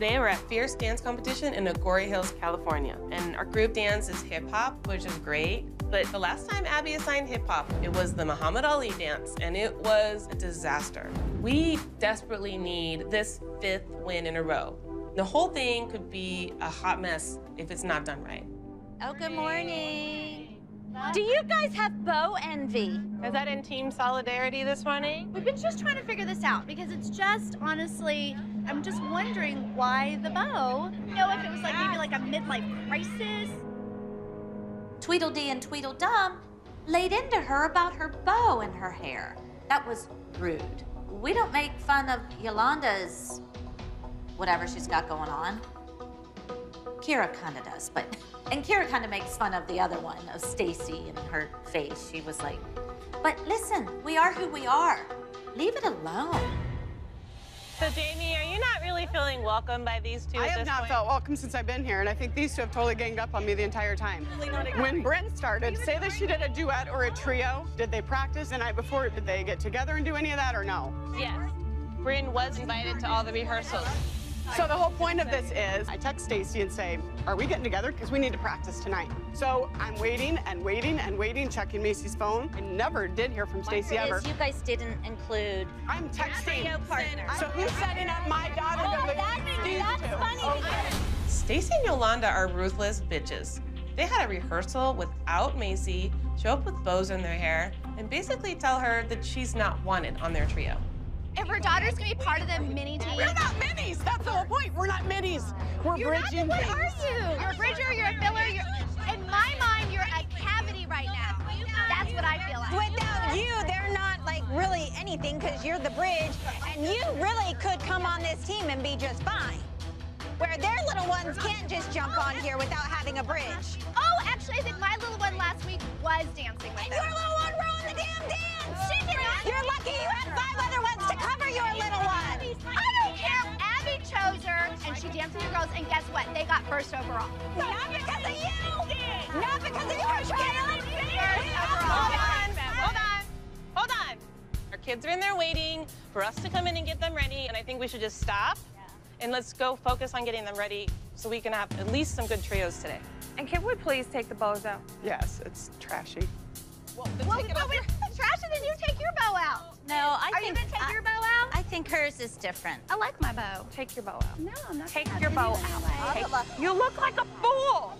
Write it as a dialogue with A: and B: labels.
A: Today we're at Fierce Dance Competition in Agoura Hills, California. And our group dance is hip hop, which is great. But the last time Abby assigned hip hop, it was the Muhammad Ali dance, and it was a disaster. We desperately need this fifth win in a row. The whole thing could be a hot mess if it's not done right.
B: Oh, good morning. Do you guys have bow envy?
A: Is that in team solidarity this morning?
C: We've been just trying to figure this out because it's just honestly, I'm just wondering why the bow. You know, if it was like maybe like a midlife crisis.
B: Tweedledee and Tweedledum laid into her about her bow in her hair. That was rude. We don't make fun of Yolanda's whatever she's got going on. Kira kind of does, but and Kira kind of makes fun of the other one, of Stacy and her face. She was like, "But listen, we are who we are. Leave it alone."
A: So, Jamie, are you not really feeling welcome by these two
D: I
A: at
D: have
A: this
D: not
A: point?
D: felt welcome since I've been here, and I think these two have totally ganged up on me the entire time. When Brynn started, say that she did a duet or a trio, did they practice the night before? Did they get together and do any of that or no?
A: Yes. Brynn was invited to all the rehearsals.
D: So the whole point of this is I text Stacy and say, are we getting together? Because we need to practice tonight. So I'm waiting and waiting and waiting, checking Maesi's phone. I never did hear from Stacy ever.
B: Is you guys didn't include
D: I'm texting.
B: partner.
D: So who's setting up my daughter
B: Oh,
D: to lose
B: that's-
D: these
B: that's
D: two?
B: funny oh, because-
A: Stacy and Yolanda are ruthless bitches. They had a rehearsal without Maesi, show up with bows in their hair, and basically tell her that she's not wanted on their trio.
C: If her daughter's gonna be part of the mini team.
D: We're not minis. That's the whole point. We're not minis. We're
C: You're not, what
D: things.
C: are you? You're a bridger, you're a filler, you're in my mind you're a cavity right now. That's what I feel like.
E: Without you, they're not like really anything because you're the bridge, and you really could come on this team and be just fine. Where their little ones can't just jump on here without having a bridge.
C: Oh,
E: and
C: guess what? They got first overall.
E: Not because of you. Not because of your child.
C: First overall.
A: Hold on, hold on, hold on. Our kids are in there waiting for us to come in and get them ready, and I think we should just stop and let's go focus on getting them ready so we can have at least some good trios today.
F: And can we please take the bows out?
D: Yes, it's trashy.
A: Well, then
C: Well,
A: take it
C: but
A: off
C: we
A: your-
C: trash it, then you take your bow out.
B: No, I
C: Are you
B: think
C: gonna take
B: I,
C: your bow out?
B: I think hers is different.
C: I like my bow.
F: Take your bow out.
C: No, I'm not.
F: Take your bow out. Take, you look like a fool.